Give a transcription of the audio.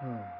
Hmm.